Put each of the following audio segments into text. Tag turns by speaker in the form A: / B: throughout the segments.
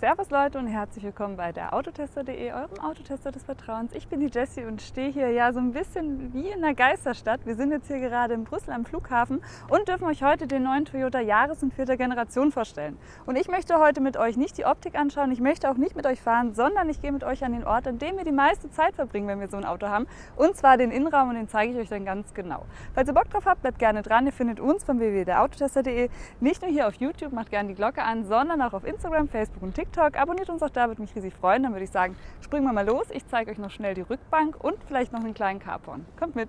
A: Servus Leute und herzlich willkommen bei der Autotester.de, eurem Autotester des Vertrauens. Ich bin die Jessie und stehe hier ja so ein bisschen wie in der Geisterstadt. Wir sind jetzt hier gerade in Brüssel am Flughafen und dürfen euch heute den neuen Toyota Yaris in vierter Generation vorstellen. Und ich möchte heute mit euch nicht die Optik anschauen, ich möchte auch nicht mit euch fahren, sondern ich gehe mit euch an den Ort, an dem wir die meiste Zeit verbringen, wenn wir so ein Auto haben. Und zwar den Innenraum und den zeige ich euch dann ganz genau. Falls ihr Bock drauf habt, bleibt gerne dran. Ihr findet uns vom www.autotester.de nicht nur hier auf YouTube, macht gerne die Glocke an, sondern auch auf Instagram, Facebook und TikTok. TikTok. Abonniert uns auch da, würde mich riesig freuen. Dann würde ich sagen, springen wir mal los. Ich zeige euch noch schnell die Rückbank und vielleicht noch einen kleinen Carporn. Kommt mit!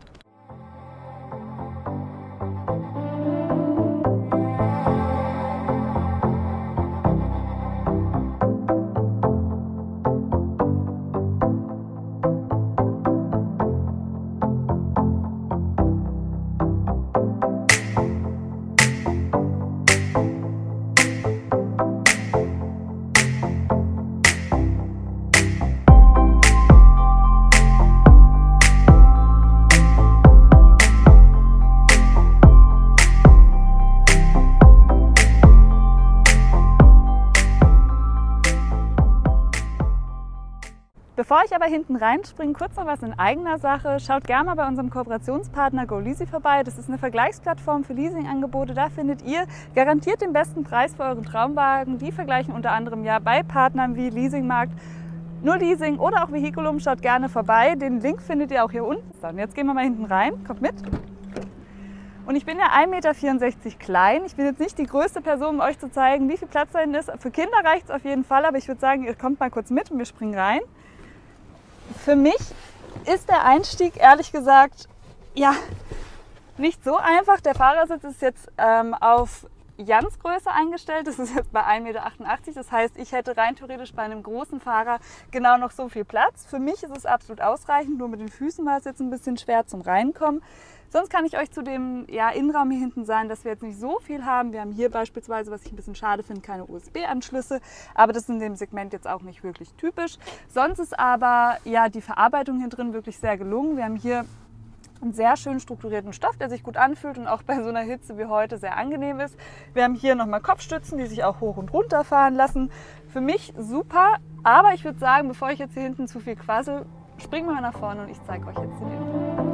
A: Bevor ich aber hinten reinspringe, kurz noch was in eigener Sache. Schaut gerne mal bei unserem Kooperationspartner GoLeasy vorbei. Das ist eine Vergleichsplattform für Leasingangebote. Da findet ihr garantiert den besten Preis für euren Traumwagen. Die vergleichen unter anderem ja bei Partnern wie Leasingmarkt, nur Leasing oder auch Vehiculum. Schaut gerne vorbei. Den Link findet ihr auch hier unten. So, jetzt gehen wir mal hinten rein. Kommt mit. Und ich bin ja 1,64 Meter klein. Ich bin jetzt nicht die größte Person, um euch zu zeigen, wie viel Platz da ist. Für Kinder reicht es auf jeden Fall, aber ich würde sagen, ihr kommt mal kurz mit und wir springen rein für mich ist der Einstieg ehrlich gesagt ja nicht so einfach. Der Fahrersitz ist jetzt ähm, auf Jans Größe eingestellt. Das ist jetzt bei 1,88 Meter. Das heißt, ich hätte rein theoretisch bei einem großen Fahrer genau noch so viel Platz. Für mich ist es absolut ausreichend. Nur mit den Füßen war es jetzt ein bisschen schwer zum Reinkommen. Sonst kann ich euch zu dem ja, Innenraum hier hinten sagen, dass wir jetzt nicht so viel haben. Wir haben hier beispielsweise, was ich ein bisschen schade finde, keine USB-Anschlüsse, aber das ist in dem Segment jetzt auch nicht wirklich typisch. Sonst ist aber ja die Verarbeitung hier drin wirklich sehr gelungen. Wir haben hier einen sehr schön strukturierten Stoff, der sich gut anfühlt und auch bei so einer Hitze wie heute sehr angenehm ist. Wir haben hier nochmal Kopfstützen, die sich auch hoch und runter fahren lassen. Für mich super, aber ich würde sagen, bevor ich jetzt hier hinten zu viel quassel, springen wir mal nach vorne und ich zeige euch jetzt den Innenraum.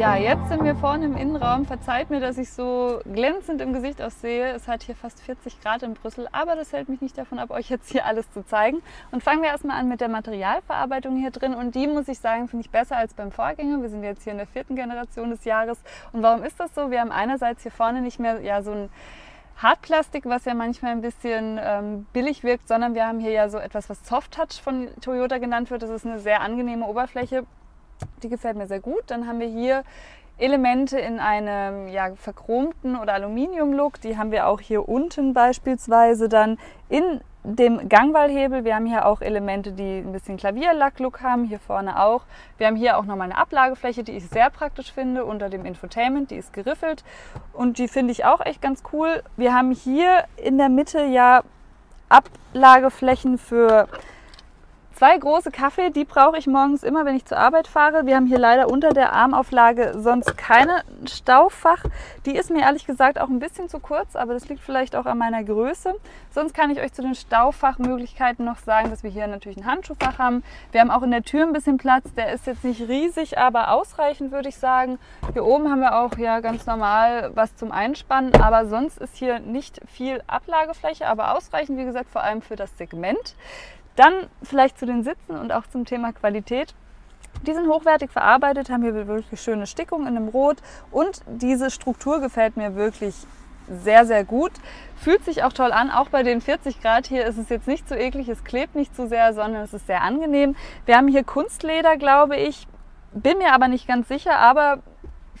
A: Ja, jetzt sind wir vorne im Innenraum. Verzeiht mir, dass ich so glänzend im Gesicht aussehe. Es hat hier fast 40 Grad in Brüssel, aber das hält mich nicht davon ab, euch jetzt hier alles zu zeigen. Und fangen wir erstmal an mit der Materialverarbeitung hier drin. Und die muss ich sagen, finde ich besser als beim Vorgänger. Wir sind jetzt hier in der vierten Generation des Jahres. Und warum ist das so? Wir haben einerseits hier vorne nicht mehr ja, so ein Hartplastik, was ja manchmal ein bisschen ähm, billig wirkt, sondern wir haben hier ja so etwas, was Soft Touch von Toyota genannt wird. Das ist eine sehr angenehme Oberfläche, die gefällt mir sehr gut. Dann haben wir hier Elemente in einem ja, verchromten oder Aluminium-Look. Die haben wir auch hier unten beispielsweise dann in dem Gangwallhebel. Wir haben hier auch Elemente, die ein bisschen Klavierlack-Look haben, hier vorne auch. Wir haben hier auch nochmal eine Ablagefläche, die ich sehr praktisch finde, unter dem Infotainment. Die ist geriffelt und die finde ich auch echt ganz cool. Wir haben hier in der Mitte ja Ablageflächen für Zwei große Kaffee, die brauche ich morgens immer, wenn ich zur Arbeit fahre. Wir haben hier leider unter der Armauflage sonst keine Staufach. Die ist mir ehrlich gesagt auch ein bisschen zu kurz, aber das liegt vielleicht auch an meiner Größe. Sonst kann ich euch zu den Staufachmöglichkeiten noch sagen, dass wir hier natürlich ein Handschuhfach haben. Wir haben auch in der Tür ein bisschen Platz. Der ist jetzt nicht riesig, aber ausreichend, würde ich sagen. Hier oben haben wir auch ja ganz normal was zum Einspannen, aber sonst ist hier nicht viel Ablagefläche, aber ausreichend, wie gesagt, vor allem für das Segment. Dann vielleicht zu den Sitzen und auch zum Thema Qualität. Die sind hochwertig verarbeitet, haben hier wirklich schöne Stickung in dem Rot und diese Struktur gefällt mir wirklich sehr, sehr gut. Fühlt sich auch toll an. Auch bei den 40 Grad hier ist es jetzt nicht so eklig, es klebt nicht zu sehr, sondern es ist sehr angenehm. Wir haben hier Kunstleder, glaube ich. Bin mir aber nicht ganz sicher, aber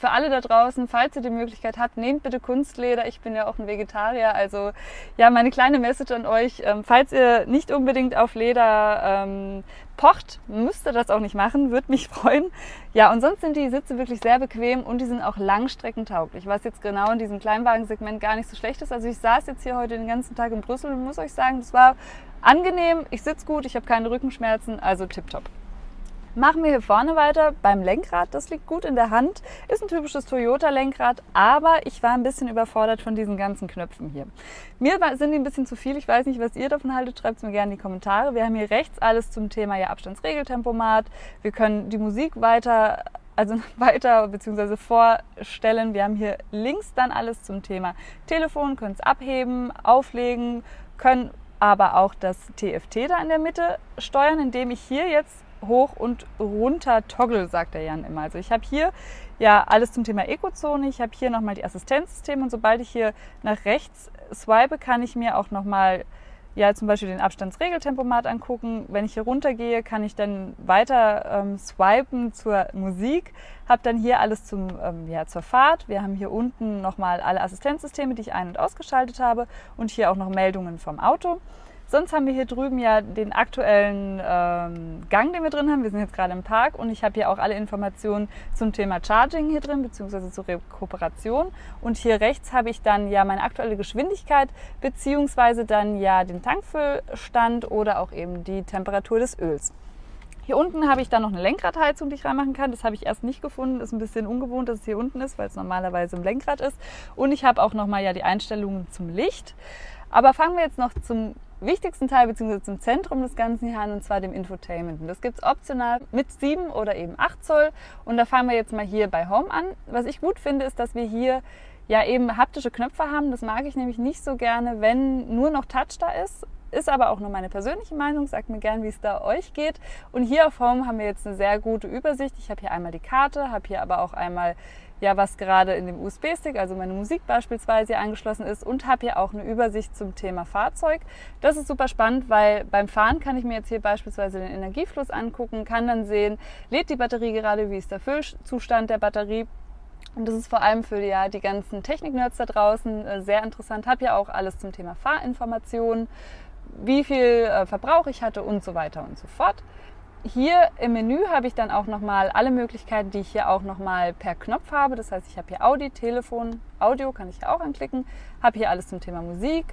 A: für alle da draußen, falls ihr die Möglichkeit habt, nehmt bitte Kunstleder. Ich bin ja auch ein Vegetarier, also ja, meine kleine Message an euch, ähm, falls ihr nicht unbedingt auf Leder ähm, pocht, müsst ihr das auch nicht machen, würde mich freuen. Ja, und sonst sind die Sitze wirklich sehr bequem und die sind auch langstreckentauglich, was jetzt genau in diesem Kleinwagensegment gar nicht so schlecht ist. Also ich saß jetzt hier heute den ganzen Tag in Brüssel und muss euch sagen, das war angenehm, ich sitze gut, ich habe keine Rückenschmerzen, also tipptopp. Machen wir hier vorne weiter beim Lenkrad. Das liegt gut in der Hand. Ist ein typisches Toyota-Lenkrad, aber ich war ein bisschen überfordert von diesen ganzen Knöpfen hier. Mir sind die ein bisschen zu viel. Ich weiß nicht, was ihr davon haltet. Schreibt es mir gerne in die Kommentare. Wir haben hier rechts alles zum Thema ja, Abstandsregeltempomat. Wir können die Musik weiter also weiter bzw. vorstellen. Wir haben hier links dann alles zum Thema Telefon, können es abheben, auflegen, können aber auch das TFT da in der Mitte steuern, indem ich hier jetzt hoch und runter toggle, sagt der Jan immer. Also ich habe hier ja alles zum Thema Ekozone, ich habe hier nochmal die Assistenzsysteme und sobald ich hier nach rechts swipe, kann ich mir auch nochmal ja zum Beispiel den Abstandsregeltempomat angucken. Wenn ich hier runter gehe, kann ich dann weiter ähm, swipen zur Musik. Habe dann hier alles zum, ähm, ja, zur Fahrt. Wir haben hier unten nochmal alle Assistenzsysteme, die ich ein- und ausgeschaltet habe und hier auch noch Meldungen vom Auto. Sonst haben wir hier drüben ja den aktuellen ähm, Gang, den wir drin haben. Wir sind jetzt gerade im Park und ich habe hier auch alle Informationen zum Thema Charging hier drin, beziehungsweise zur Rekuperation. Und hier rechts habe ich dann ja meine aktuelle Geschwindigkeit, beziehungsweise dann ja den Tankfüllstand oder auch eben die Temperatur des Öls. Hier unten habe ich dann noch eine Lenkradheizung, die ich reinmachen kann. Das habe ich erst nicht gefunden. Ist ein bisschen ungewohnt, dass es hier unten ist, weil es normalerweise im Lenkrad ist. Und ich habe auch noch mal ja die Einstellungen zum Licht. Aber fangen wir jetzt noch zum wichtigsten Teil bzw. zum Zentrum des Ganzen hier und zwar dem Infotainment. das gibt es optional mit 7 oder eben 8 Zoll und da fangen wir jetzt mal hier bei Home an. Was ich gut finde, ist, dass wir hier ja eben haptische Knöpfe haben. Das mag ich nämlich nicht so gerne, wenn nur noch Touch da ist. Ist aber auch nur meine persönliche Meinung. Sagt mir gern, wie es da euch geht. Und hier auf Home haben wir jetzt eine sehr gute Übersicht. Ich habe hier einmal die Karte, habe hier aber auch einmal ja, was gerade in dem USB-Stick, also meine Musik beispielsweise angeschlossen ist und habe hier auch eine Übersicht zum Thema Fahrzeug. Das ist super spannend, weil beim Fahren kann ich mir jetzt hier beispielsweise den Energiefluss angucken, kann dann sehen, lädt die Batterie gerade, wie ist der Füllzustand der Batterie. Und das ist vor allem für ja, die ganzen Technik-Nerds da draußen äh, sehr interessant. Habe ja auch alles zum Thema Fahrinformationen, wie viel äh, Verbrauch ich hatte und so weiter und so fort. Hier im Menü habe ich dann auch nochmal alle Möglichkeiten, die ich hier auch nochmal per Knopf habe. Das heißt, ich habe hier Audi, Telefon, Audio kann ich hier auch anklicken, habe hier alles zum Thema Musik,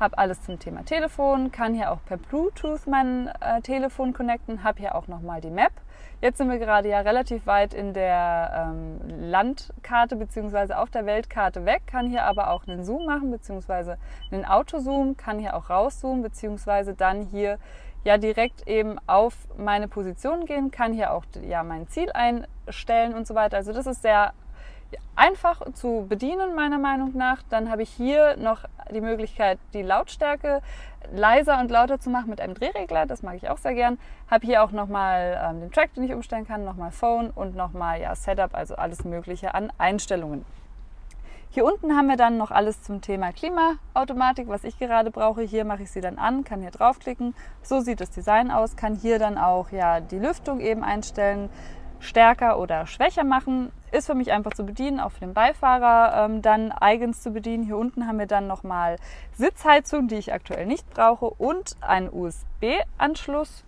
A: habe alles zum Thema Telefon, kann hier auch per Bluetooth mein äh, Telefon connecten, habe hier auch nochmal die Map. Jetzt sind wir gerade ja relativ weit in der ähm, Landkarte bzw. auf der Weltkarte weg, kann hier aber auch einen Zoom machen bzw. einen Autozoom, kann hier auch rauszoomen bzw. dann hier ja direkt eben auf meine Position gehen, kann hier auch ja mein Ziel einstellen und so weiter. Also das ist sehr einfach zu bedienen meiner Meinung nach. Dann habe ich hier noch die Möglichkeit, die Lautstärke leiser und lauter zu machen mit einem Drehregler. Das mag ich auch sehr gern. Habe hier auch nochmal ähm, den Track, den ich umstellen kann, nochmal Phone und nochmal ja, Setup, also alles Mögliche an Einstellungen. Hier unten haben wir dann noch alles zum Thema Klimaautomatik, was ich gerade brauche. Hier mache ich sie dann an, kann hier draufklicken. So sieht das Design aus. Kann hier dann auch ja, die Lüftung eben einstellen, stärker oder schwächer machen. Ist für mich einfach zu bedienen, auch für den Beifahrer ähm, dann eigens zu bedienen. Hier unten haben wir dann nochmal Sitzheizung, die ich aktuell nicht brauche und einen USB-Anschluss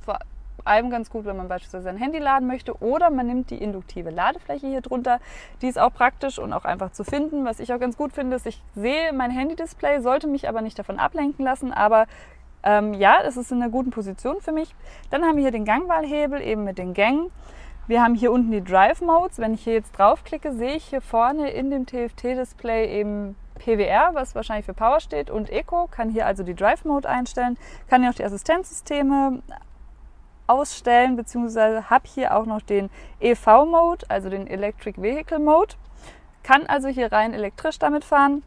A: allem ganz gut, wenn man beispielsweise sein Handy laden möchte. Oder man nimmt die induktive Ladefläche hier drunter. Die ist auch praktisch und auch einfach zu finden. Was ich auch ganz gut finde, ist, ich sehe mein Handy-Display, sollte mich aber nicht davon ablenken lassen. Aber ähm, ja, es ist in einer guten Position für mich. Dann haben wir hier den Gangwahlhebel eben mit den Gängen. Wir haben hier unten die Drive Modes. Wenn ich hier jetzt draufklicke, sehe ich hier vorne in dem TFT-Display eben PWR, was wahrscheinlich für Power steht, und Eco. Kann hier also die Drive Mode einstellen, kann hier auch die Assistenzsysteme ausstellen, beziehungsweise habe hier auch noch den EV-Mode, also den Electric Vehicle Mode. Kann also hier rein elektrisch damit fahren.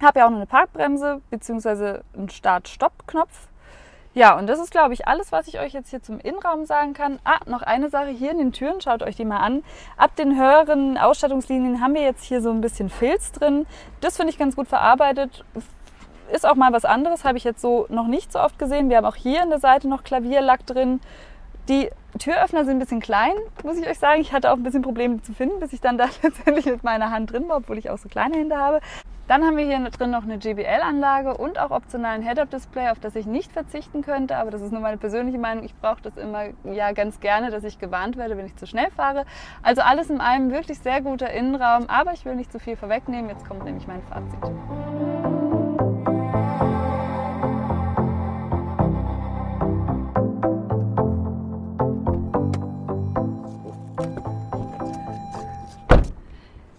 A: Habe ja auch noch eine Parkbremse, beziehungsweise einen Start-Stopp-Knopf. Ja, und das ist, glaube ich, alles, was ich euch jetzt hier zum Innenraum sagen kann. Ah, noch eine Sache hier in den Türen, schaut euch die mal an. Ab den höheren Ausstattungslinien haben wir jetzt hier so ein bisschen Filz drin. Das finde ich ganz gut verarbeitet. Ist auch mal was anderes, habe ich jetzt so noch nicht so oft gesehen. Wir haben auch hier in der Seite noch Klavierlack drin. Die Türöffner sind ein bisschen klein, muss ich euch sagen. Ich hatte auch ein bisschen Probleme zu finden, bis ich dann da letztendlich mit meiner Hand drin war, obwohl ich auch so kleine Hände habe. Dann haben wir hier drin noch eine JBL-Anlage und auch optional ein Head-Up-Display, auf das ich nicht verzichten könnte, aber das ist nur meine persönliche Meinung. Ich brauche das immer ja ganz gerne, dass ich gewarnt werde, wenn ich zu schnell fahre. Also alles in einem wirklich sehr guter Innenraum, aber ich will nicht zu viel vorwegnehmen. Jetzt kommt nämlich mein Fazit.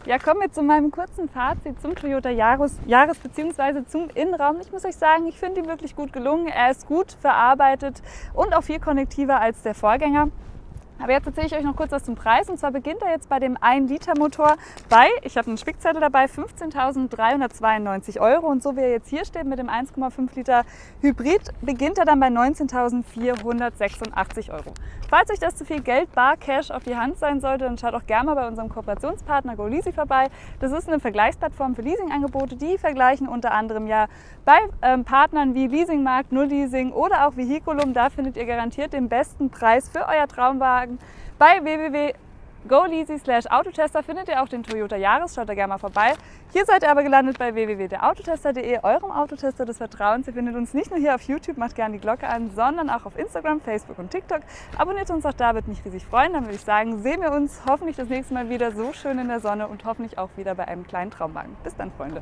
A: Ja, kommen wir zu meinem kurzen Fazit zum Toyota Yaris, Yaris bzw. zum Innenraum. Ich muss euch sagen, ich finde ihn wirklich gut gelungen. Er ist gut verarbeitet und auch viel konnektiver als der Vorgänger. Aber jetzt erzähle ich euch noch kurz was zum Preis. Und zwar beginnt er jetzt bei dem 1-Liter-Motor bei, ich habe einen Spickzettel dabei, 15.392 Euro. Und so wie er jetzt hier steht mit dem 1,5 Liter Hybrid, beginnt er dann bei 19.486 Euro. Falls euch das zu viel Geld, bar Cash auf die Hand sein sollte, dann schaut auch gerne mal bei unserem Kooperationspartner GoLeasy vorbei. Das ist eine Vergleichsplattform für Leasingangebote. Die vergleichen unter anderem ja bei ähm, Partnern wie Leasingmarkt, Nullleasing oder auch Vehiculum. Da findet ihr garantiert den besten Preis für euer Traumwagen sagen. Bei www.goleasy slash Autotester findet ihr auch den Toyota Yaris. Schaut da gerne mal vorbei. Hier seid ihr aber gelandet bei www.autotester.de, eurem Autotester des Vertrauens. Ihr findet uns nicht nur hier auf YouTube, macht gerne die Glocke an, sondern auch auf Instagram, Facebook und TikTok. Abonniert uns auch da, würde mich riesig freuen. Dann würde ich sagen, sehen wir uns hoffentlich das nächste Mal wieder so schön in der Sonne und hoffentlich auch wieder bei einem kleinen Traumwagen. Bis dann, Freunde.